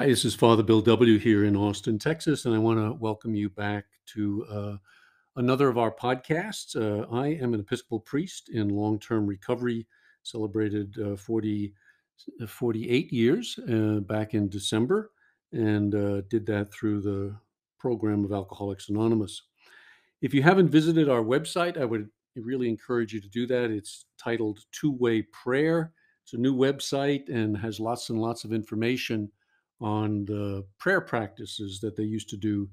Hi, this is Father Bill W. here in Austin, Texas, and I want to welcome you back to uh, another of our podcasts. Uh, I am an Episcopal priest in long term recovery, celebrated uh, 40, uh, 48 years uh, back in December, and uh, did that through the program of Alcoholics Anonymous. If you haven't visited our website, I would really encourage you to do that. It's titled Two Way Prayer. It's a new website and has lots and lots of information on the prayer practices that they used to do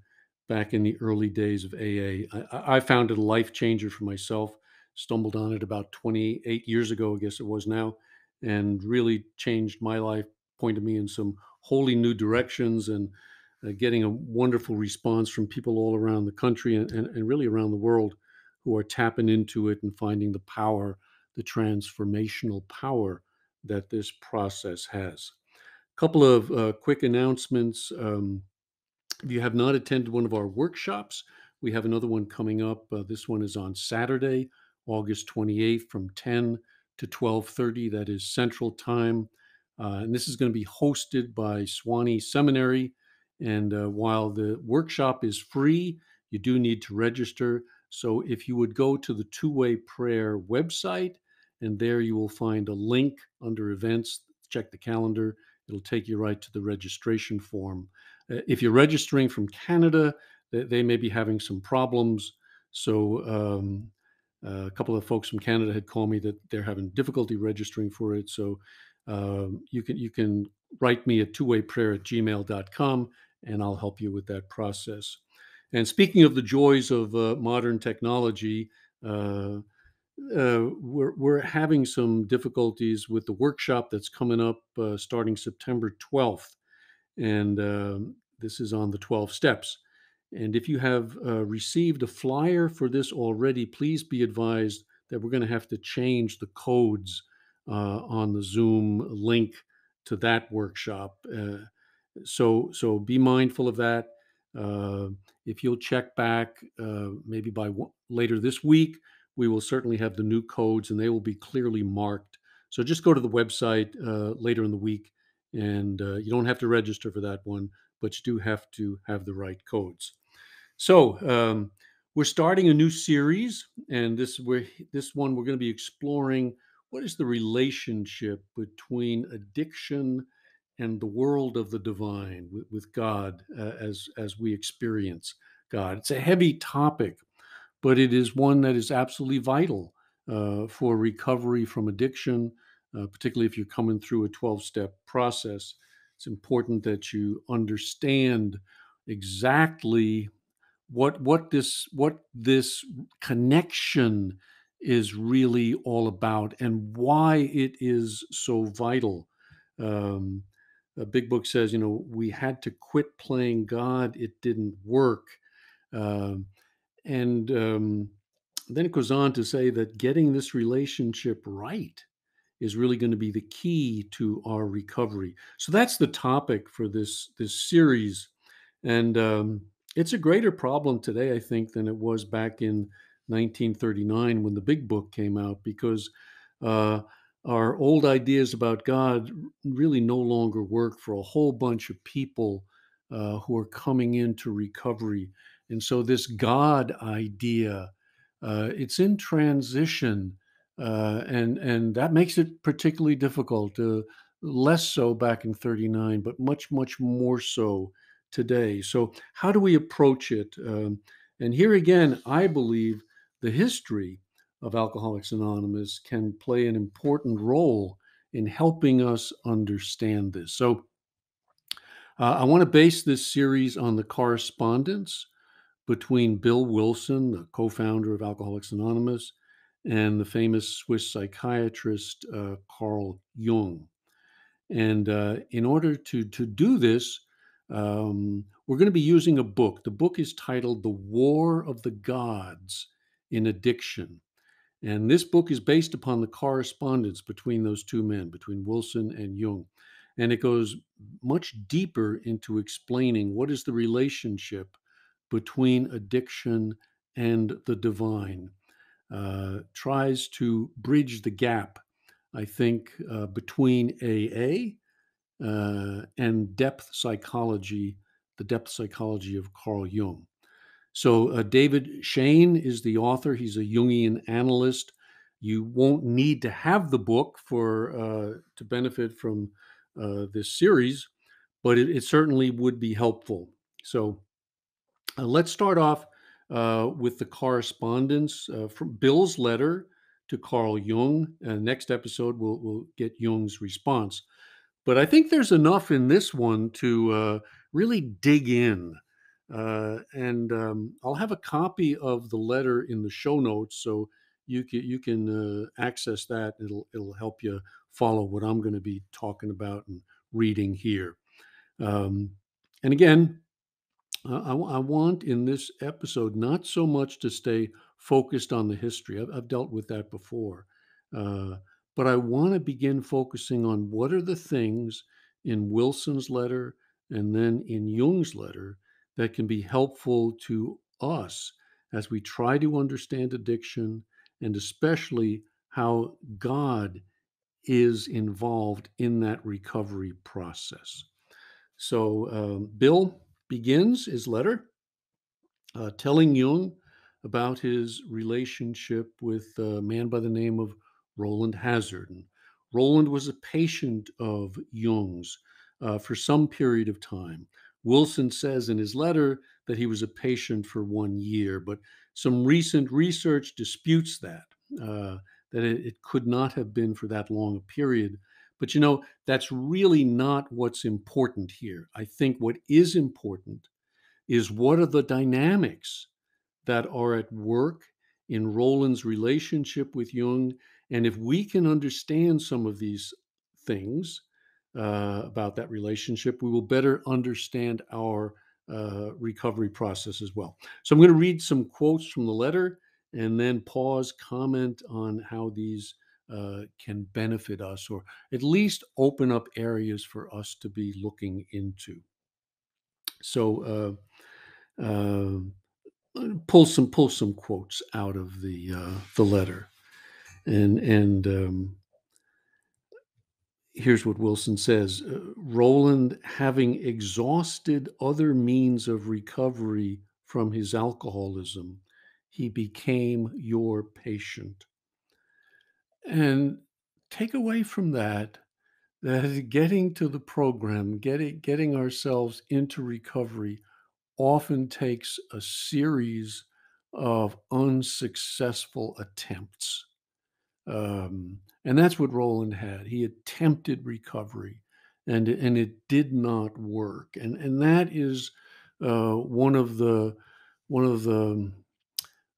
back in the early days of AA. I, I found it a life changer for myself. Stumbled on it about 28 years ago, I guess it was now, and really changed my life, pointed me in some wholly new directions and uh, getting a wonderful response from people all around the country and, and, and really around the world who are tapping into it and finding the power, the transformational power that this process has couple of uh, quick announcements. Um, if you have not attended one of our workshops, we have another one coming up. Uh, this one is on Saturday, August 28th from 10 to 12:30. That is Central Time, uh, and this is going to be hosted by Sewanee Seminary. And uh, while the workshop is free, you do need to register. So if you would go to the Two Way Prayer website, and there you will find a link under events. Check the calendar It'll take you right to the registration form. Uh, if you're registering from Canada, they, they, may be having some problems. So um, uh, a couple of folks from Canada had called me that they're having difficulty registering for it. So um, you can you can write me at two-wayprayer at gmail.com and I'll help you with that process. And speaking of the joys of uh, modern technology, uh, uh, we're we're having some difficulties with the workshop that's coming up uh, starting September 12th, and um, this is on the 12 steps. And if you have uh, received a flyer for this already, please be advised that we're going to have to change the codes uh, on the Zoom link to that workshop. Uh, so so be mindful of that. Uh, if you'll check back maybe by w- later this week we will certainly have the new codes and they will be clearly marked. So just go to the website uh, later in the week and uh, you don't have to register for that one, but you do have to have the right codes. So um, we're starting a new series, and this we're, this one we're going to be exploring what is the relationship between addiction and the world of the divine with, with God uh, as as we experience God. It's a heavy topic, but it is one that is absolutely vital uh, for recovery from addiction, uh, particularly if you're coming through a 12 step process. It's important that you understand exactly what what this what this connection is really all about and why it is so vital. Um, a big book says, you know, we had to quit playing God; it didn't work. Um, and um, then it goes on to say that getting this relationship right is really going to be the key to our recovery. So that's the topic for this this series, and um, it's a greater problem today, I think, than it was back in 1939 when the Big Book came out, because uh, our old ideas about God really no longer work for a whole bunch of people uh, who are coming into recovery and so this God idea, uh, it's in transition, uh, and and that makes it particularly difficult. Uh, less so back in '39, but much much more so today. So how do we approach it? Um, and here again, I believe the history of Alcoholics Anonymous can play an important role in helping us understand this. So uh, I want to base this series on the correspondence between Bill Wilson, the co founder of Alcoholics Anonymous, and the famous Swiss psychiatrist uh, Carl Jung. And uh, in order to, to do this, um, we're going to be using a book. The book is titled The War of the Gods in Addiction. And this book is based upon the correspondence between those two men, between Wilson and Jung. And it goes much deeper into explaining what is the relationship between addiction and the divine, uh, tries to bridge the gap, I think, uh, between AA uh, and depth psychology, the depth psychology of Carl Jung. So, uh, David Schoen is the author. He's a Jungian analyst. You won't need to have the book for uh, to benefit from uh, this series, but it, it, certainly would be helpful. So, uh, let's start off uh, with the correspondence uh, from Bill's letter to Carl Jung. next episode, we'll, we'll get Jung's response. But I think there's enough in this one to uh, really dig in. Uh, and um, I'll have a copy of the letter in the show notes, so you can you can uh, access that. It'll it'll help you follow what I'm going to be talking about and reading here. Um, and again, I, I, want in this episode not so much to stay focused on the history. I've, I've dealt with that before. Uh, but I want to begin focusing on what are the things in Wilson's letter and then in Jung's letter that can be helpful to us as we try to understand addiction and especially how God is involved in that recovery process. So, um, Bill begins his letter uh, telling Jung about his relationship with a man by the name of Rowland Hazard. And Rowland was a patient of Jung's uh, for some period of time. Wilson says in his letter that he was a patient for one year, but some recent research disputes that, uh, that it, it could not have been for that long a period. But you know, that's really not what's important here. I think what is important is what are the dynamics that are at work in Rowland's relationship with Jung. And if we can understand some of these things uh, about that relationship, we will better understand our uh, recovery process as well. So I'm going to read some quotes from the letter and then pause, comment on how these uh, can benefit us or at least open up areas for us to be looking into. So, uh, uh, pull some pull some quotes out of the uh, the letter, and and um, here's what Wilson says: uh, Rowland, having exhausted other means of recovery from his alcoholism, he became your patient. And take away from that that getting to the program, getting getting ourselves into recovery often takes a series of unsuccessful attempts. Um, and that's what Rowland had. He attempted recovery and, and it did not work. And, and that is uh, one of the, one of the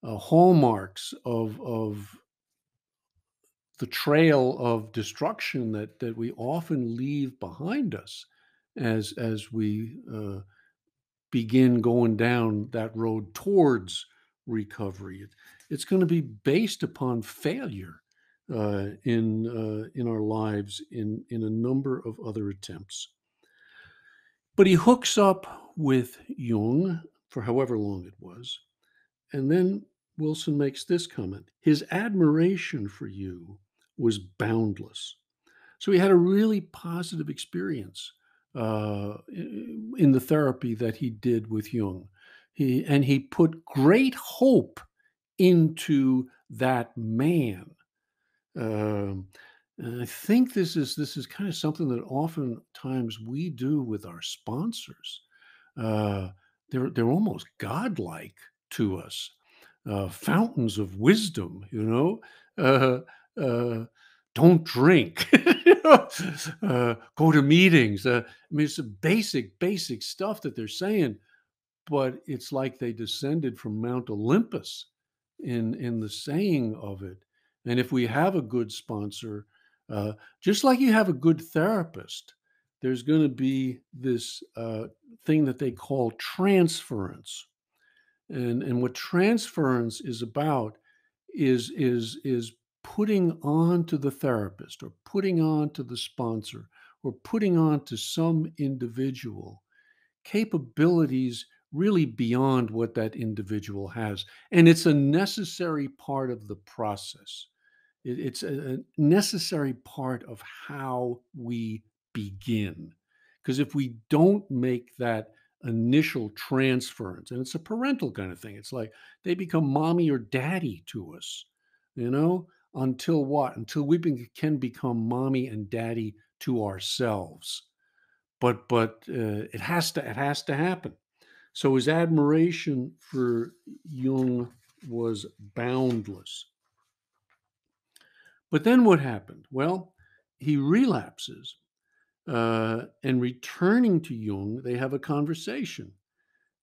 uh, hallmarks of, of the trail of destruction that, that we often leave behind us as, as we uh, begin going down that road towards recovery. It, it's going to be based upon failure uh, in uh, in our lives in in a number of other attempts. But he hooks up with Jung for however long it was, and then Wilson makes this comment: his admiration for you was boundless. So he had a really positive experience uh, in the therapy that he did with Jung. He, and he put great hope into that man. Um, and I think this is this is kind of something that oftentimes we do with our sponsors. Uh, they're they're almost godlike to us, uh, fountains of wisdom. You know, uh, uh don't drink. uh, go to meetings. Uh, I mean, it's basic, basic stuff that they're saying, but it's like they descended from Mount Olympus in in the saying of it. And if we have a good sponsor, uh, just like you have a good therapist, there's going to be this uh, thing that they call transference. And and what transference is about is is is putting on to the therapist or putting on to the sponsor or putting on to some individual capabilities really beyond what that individual has. And it's a necessary part of the process. it's a necessary part of how we begin. Because if we don't make that initial transference, and it's a parental kind of thing, it's like they become mommy or daddy to us, you know, until what? Until we can become mommy and daddy to ourselves. But but uh, it has to it has to happen. So his admiration for Jung was boundless. But then what happened? Well, he relapses, uh, and returning to Jung, they have a conversation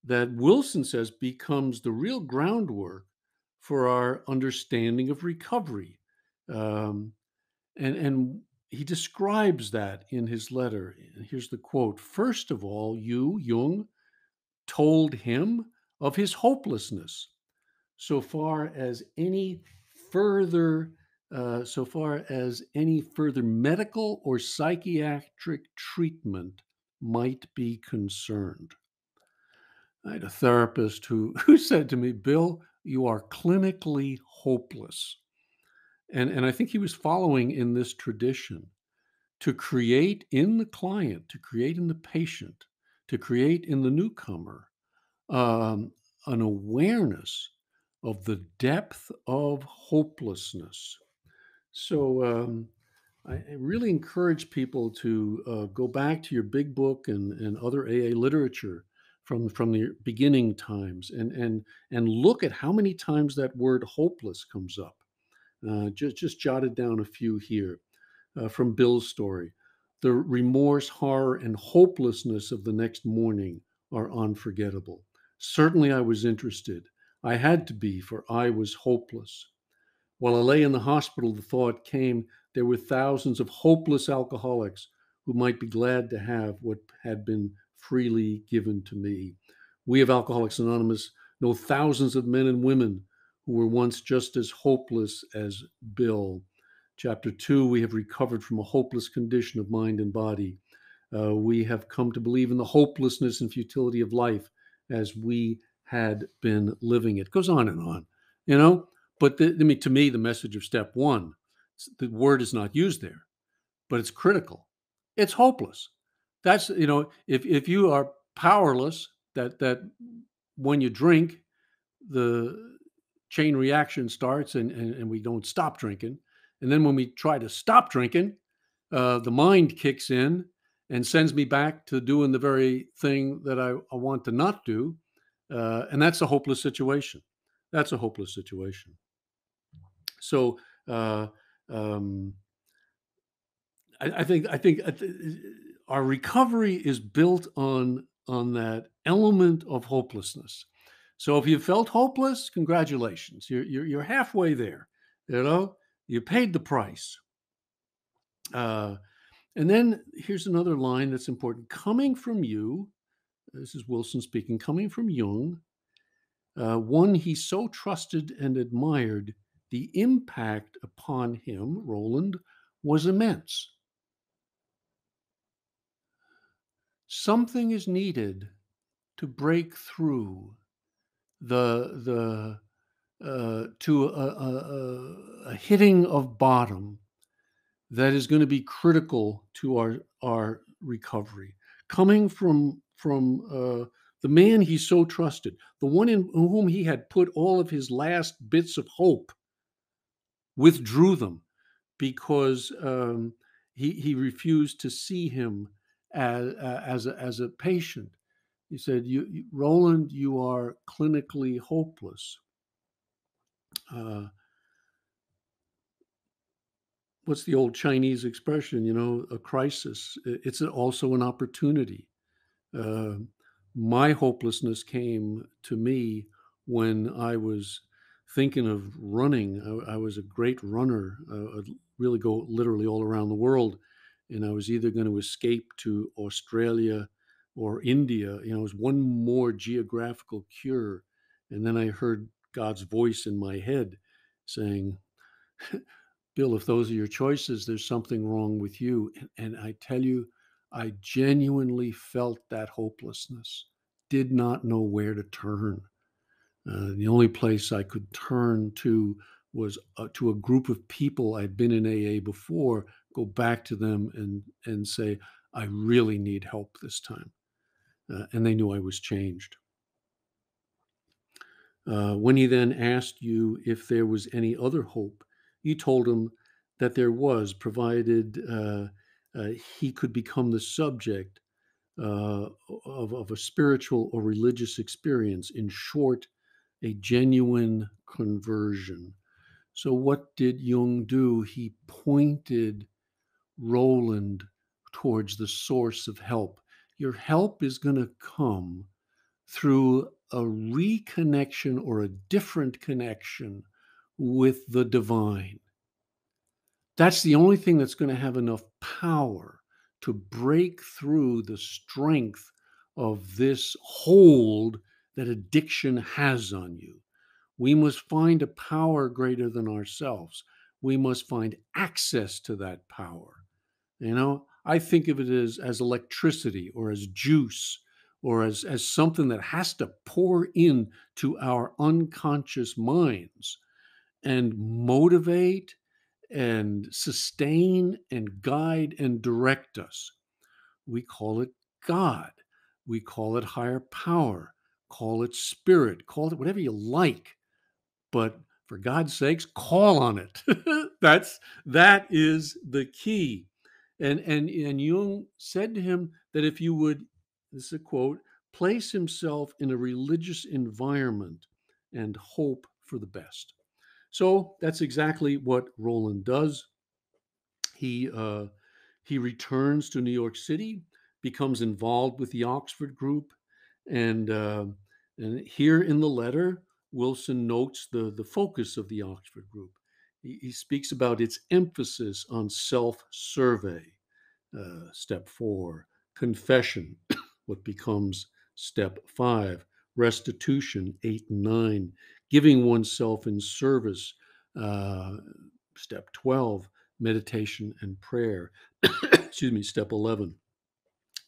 that Wilson says becomes the real groundwork for our understanding of recovery. Um, and, and he describes that in his letter. Here's the quote First of all, you, Jung, told him of his hopelessness so far as any further uh, so far as any further medical or psychiatric treatment might be concerned. I had a therapist who, who said to me, Bill, you are clinically hopeless. And, and I think he was following in this tradition to create in the client, to create in the patient, to create in the newcomer um, an awareness of the depth of hopelessness. So um, I really encourage people to uh, go back to your big book and, and other AA literature from from the beginning times and and and look at how many times that word hopeless comes up. Uh, just just jotted down a few here uh, from Bill's story. The remorse, horror, and hopelessness of the next morning are unforgettable. Certainly, I was interested. I had to be, for I was hopeless. While I lay in the hospital, the thought came there were thousands of hopeless alcoholics who might be glad to have what had been freely given to me. We of Alcoholics Anonymous know thousands of men and women who were once just as hopeless as Bill. Chapter two, we have recovered from a hopeless condition of mind and body. Uh, we have come to believe in the hopelessness and futility of life as we had been living it. Goes on and on, you know. But the, I mean, to me, the message of step one, the word is not used there, but it's critical. It's hopeless. That's you know, if if you are powerless, that that when you drink, the chain reaction starts, and and, and we don't stop drinking, and then when we try to stop drinking, uh, the mind kicks in and sends me back to doing the very thing that I, I want to not do, uh, and that's a hopeless situation. That's a hopeless situation. So uh, um, I, I, think I think our recovery is built on on that element of hopelessness. So if you felt hopeless, congratulations, you're you're, you're halfway there. You know, you paid the price. Uh, and then here's another line that's important: coming from you. This is Wilson speaking. Coming from Jung, uh, one he so trusted and admired the impact upon him, Rowland, was immense. Something is needed to break through the the uh, to a, a, a, hitting of bottom that is going to be critical to our our recovery. Coming from from uh, the man he so trusted, the one in whom he had put all of his last bits of hope withdrew them because um, he, he refused to see him as, uh, as, a, as a patient. He said, you, Rowland, you are clinically hopeless. Uh, what's the old Chinese expression? You know, a crisis. It's also an opportunity. Uh, my hopelessness came to me when I was thinking of running. I, I was a great runner. Uh, I'd really go literally all around the world, and I was either going to escape to Australia or India. You know, it was one more geographical cure, and then I heard God's voice in my head saying, "Bill, if those are your choices, there's something wrong with you." And, I tell you, I genuinely felt that hopelessness. Did not know where to turn. Uh, the only place I could turn to was uh, to a group of people I'd been in AA before, go back to them and and say, I really need help this time. Uh, and they knew I was changed. Uh, when he then asked you if there was any other hope, you told him that there was, provided uh, uh, he could become the subject uh, of, of a spiritual or religious experience. In short, a genuine conversion. So, what did Jung do? He pointed Rowland towards the source of help. Your help is going to come through a reconnection or a different connection with the divine. That's the only thing that's going to have enough power to break through the strength of this hold that addiction has on you. We must find a power greater than ourselves. We must find access to that power. You know, I think of it as, as electricity or as juice or as, as something that has to pour in to our unconscious minds and motivate and sustain and guide and direct us. We call it God. We call it higher power. Call it spirit. Call it whatever you like. But for God's sakes, call on it. That's that is the key. And and and Jung said to him that if you would, this is a quote, place himself in a religious environment and hope for the best. So that's exactly what Rowland does. He uh, he returns to New York City, becomes involved with the Oxford Group, and uh, and here in the letter, Wilson notes the the focus of the Oxford Group. He, speaks about its emphasis on self-survey. Uh, step four, confession, what becomes step five, restitution, eight and nine, giving oneself in service. Uh, step 12, meditation and prayer. Excuse me, step 11.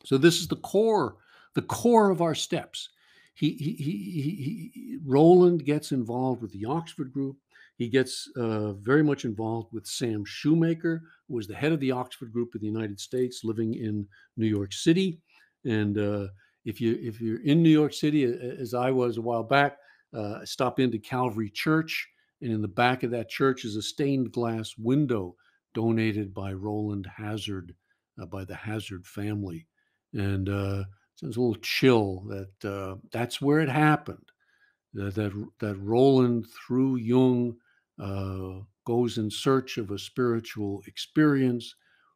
So this is the core, the core of our steps. He, he, he, he Rowland gets involved with the Oxford group. He gets uh, very much involved with Sam Shoemaker, who was the head of the Oxford group in the United States, living in New York City. And uh, if you if you're in New York City, as I was a while back, uh, stop into Calvary Church, and in the back of that church is a stained glass window donated by Rowland Hazard, uh, by the Hazard family. And uh, it's a little chill that uh, that's where it happened. That, that, that Rowland, through Jung, uh, goes in search of a spiritual experience,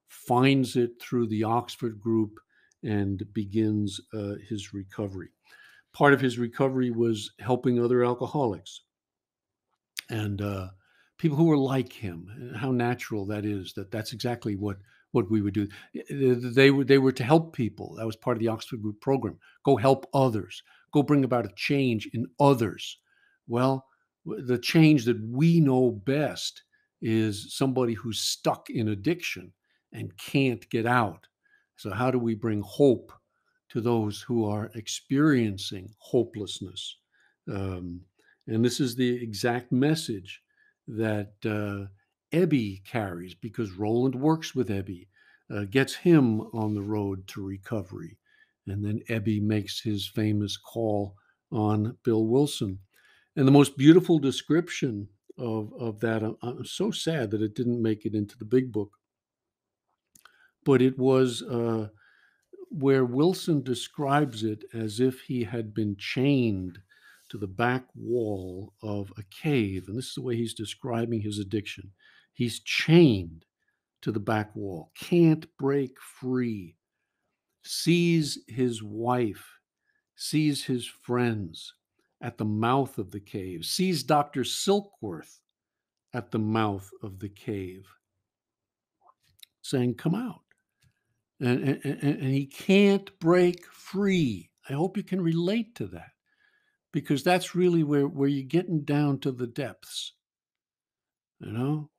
finds it through the Oxford group, and begins uh, his recovery part of his recovery was helping other alcoholics and uh, people who were like him. How natural that is. That that's exactly what what we would do. They were they were to help people. That was part of the Oxford Group program. Go help others. Go bring about a change in others. Well, the change that we know best is somebody who's stuck in addiction and can't get out. So how do we bring hope to those who are experiencing hopelessness. Um, and this is the exact message that uh, Ebby carries because Rowland works with Ebby, uh, gets him on the road to recovery. And then Ebby makes his famous call on Bill Wilson. And the most beautiful description of, of that, I'm, I'm so sad that it didn't make it into the big book, but it was uh, where Wilson describes it as if he had been chained to the back wall of a cave. And this is the way he's describing his addiction. He's chained to the back wall, can't break free, sees his wife, sees his friends at the mouth of the cave, sees Dr. Silkworth at the mouth of the cave, saying, Come out and, and, and he can't break free. I hope you can relate to that because that's really where, where you're getting down to the depths. You know,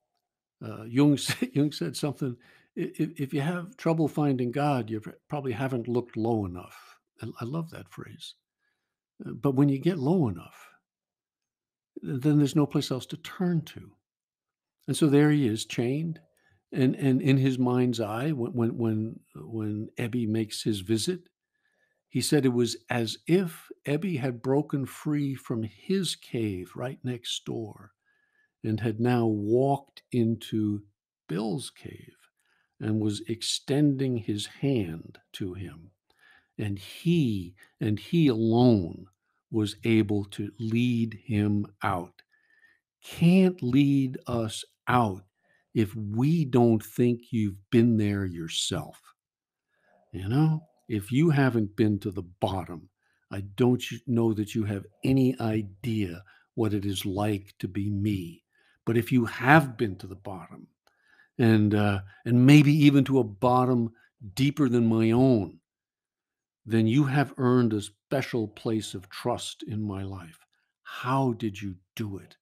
uh, Jung, Jung said something if, if you have trouble finding God, you probably haven't looked low enough. I, I love that phrase. But when you get low enough, then there's no place else to turn to. And so there he is, chained And and in his mind's eye, when when when when Ebby makes his visit, he said it was as if Ebby had broken free from his cave right next door and had now walked into Bill's cave and was extending his hand to him. And he and he alone was able to lead him out. Can't lead us out if we don't think you've been there yourself. You know, if you haven't been to the bottom, I don't know that you have any idea what it is like to be me. But if you have been to the bottom, and uh, and maybe even to a bottom deeper than my own, then you have earned a special place of trust in my life. How did you do it?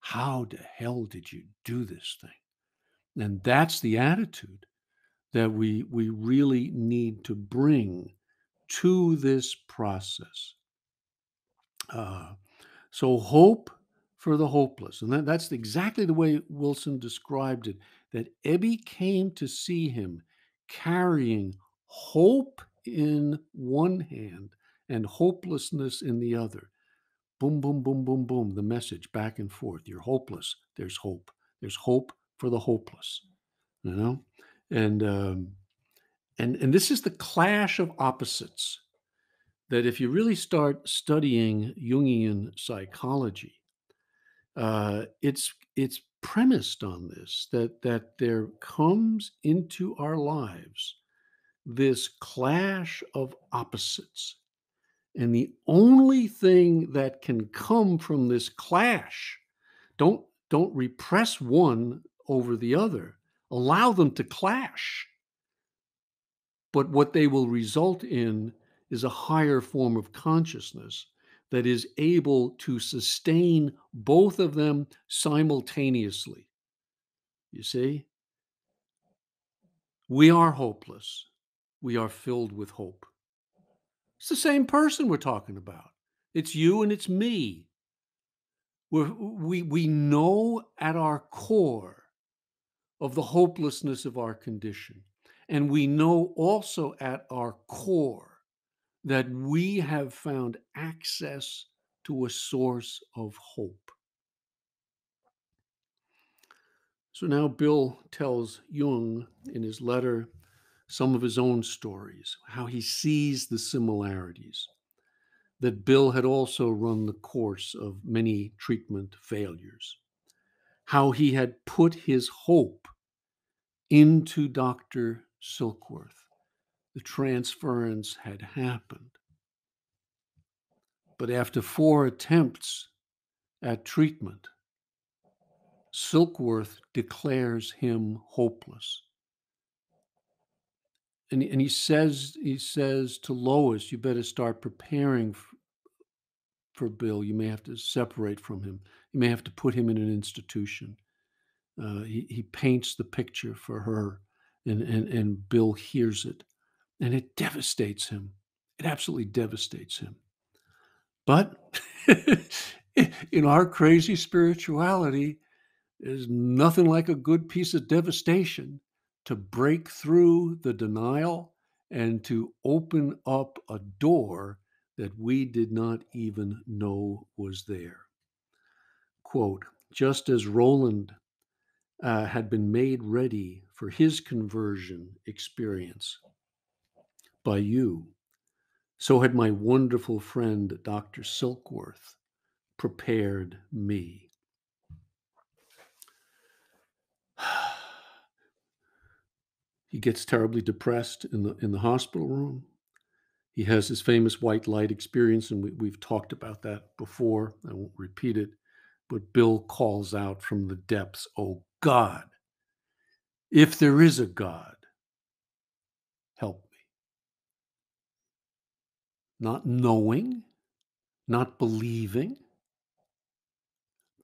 How the hell did you do this thing? And that's the attitude that we we really need to bring to this process. Uh, so hope for the hopeless, and that, that's exactly the way Wilson described it. That Ebby came to see him carrying hope in one hand and hopelessness in the other. Boom, boom, boom, boom, boom. The message back and forth. You're hopeless. There's hope. There's hope for the hopeless. You know, and um, and and this is the clash of opposites. That if you really start studying Jungian psychology, uh, it's it's premised on this that that there comes into our lives this clash of opposites. And the only thing that can come from this clash, don't, don't repress one over the other, allow them to clash. But what they will result in is a higher form of consciousness that is able to sustain both of them simultaneously. You see? We are hopeless we are filled with hope. It's the same person we're talking about. It's you and it's me. We're, we we know at our core of the hopelessness of our condition. And we know also at our core that we have found access to a source of hope. So now Bill tells Jung in his letter some of his own stories, how he sees the similarities. That Bill had also run the course of many treatment failures. How he had put his hope into Dr. Silkworth. The transference had happened. But after four attempts at treatment, Silkworth declares him hopeless and and he says he says to Lois, "You better start preparing f- for Bill. You may have to separate from him. You may have to put him in an institution." Uh, he he paints the picture for her, and and and Bill hears it, and it devastates him. It absolutely devastates him. But in our crazy spirituality, there's nothing like a good piece of devastation to break through the denial and to open up a door that we did not even know was there. Quote, just as Rowland uh, had been made ready for his conversion experience by you, so had my wonderful friend Dr. Silkworth prepared me. He gets terribly depressed in the in the hospital room. He has his famous white light experience, and we, we've talked about that before. I won't repeat it. But Bill calls out from the depths, Oh God, if there is a God, help me. Not knowing, not believing,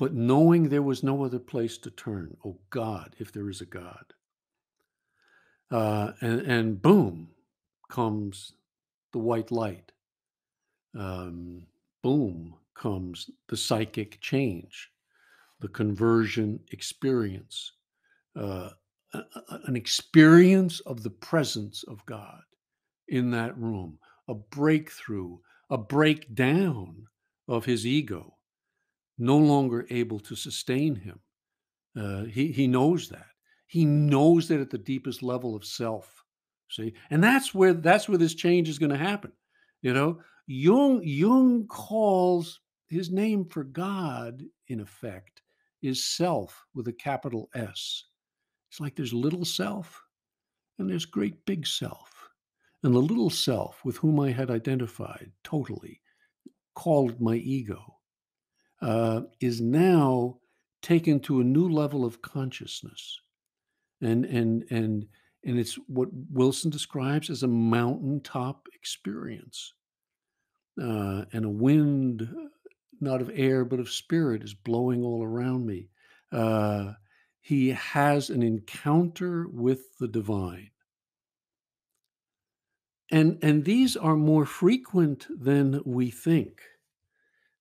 but knowing there was no other place to turn. Oh God, if there is a God. Uh, and, and boom comes the white light. Um, boom comes the psychic change, the conversion experience. Uh, an experience of the presence of God in that room, a breakthrough, a breakdown of his ego, no longer able to sustain him. Uh, he, he knows that. He knows that at the deepest level of self. See, and that's where that's where this change is going to happen. You know, Jung Jung calls his name for God, in effect, is self with a capital S. It's like there's little self and there's great big self. And the little self with whom I had identified totally, called my ego, uh, is now taken to a new level of consciousness. And, and, and, and it's what Wilson describes as a mountaintop experience. Uh, and a wind, not of air, but of spirit, is blowing all around me. Uh, he has an encounter with the divine. And, and these are more frequent than we think.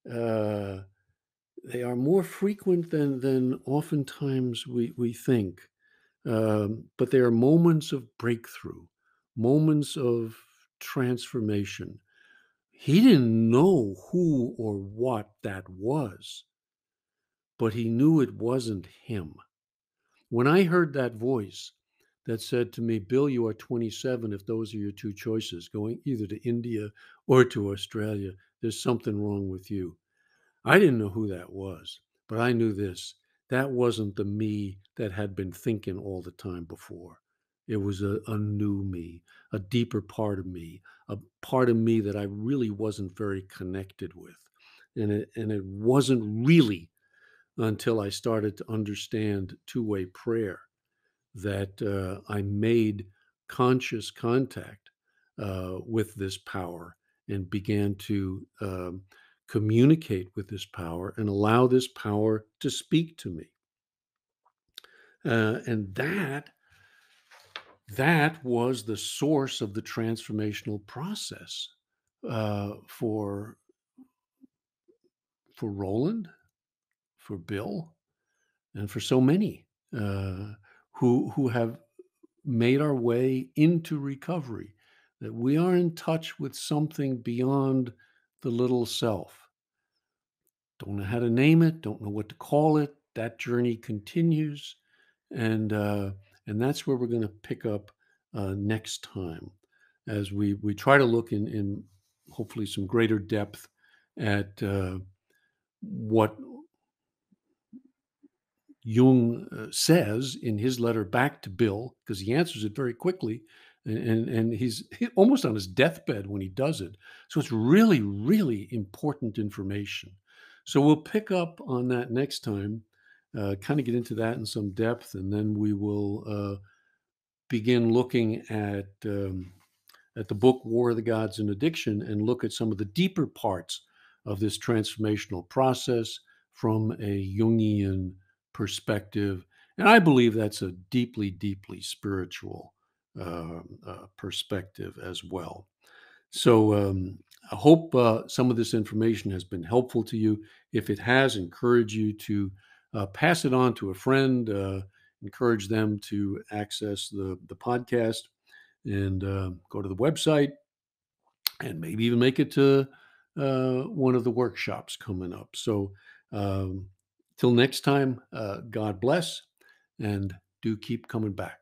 Uh, they are more frequent than, than oftentimes we, we think. Um, but they are moments of breakthrough, moments of transformation. He didn't know who or what that was, but he knew it wasn't him. When I heard that voice that said to me, Bill, you are 27. If those are your two choices, going either to India or to Australia, there's something wrong with you. I didn't know who that was, but I knew this. That wasn't the me that had been thinking all the time before. It was a, a new me, a deeper part of me, a part of me that I really wasn't very connected with. And it, and it wasn't really until I started to understand two way prayer that uh, I made conscious contact uh, with this power and began to um, communicate with this power and allow this power to speak to me. Uh, and that that was the source of the transformational process uh, for for Rowland, for Bill, and for so many uh, who who have made our way into recovery. That we are in touch with something beyond the little self. Don't know how to name it. Don't know what to call it. That journey continues, and uh, and that's where we're going to pick up uh, next time, as we we try to look in in hopefully some greater depth at uh, what Jung uh, says in his letter back to Bill, because he answers it very quickly, and, and, and he's almost on his deathbed when he does it. So it's really, really important information. So we'll pick up on that next time, uh, kind of get into that in some depth, and then we will uh, begin looking at um, at the book War of the Gods and Addiction and look at some of the deeper parts of this transformational process from a Jungian perspective. And I believe that's a deeply, deeply spiritual perspective as well. So um, I hope uh, some of this information has been helpful to you. If it has, encourage you to uh, pass it on to a friend, uh, encourage them to access the, the podcast and uh, go to the website and maybe even make it to one of the workshops coming up. So um, Till next time, uh, God bless and do keep coming back.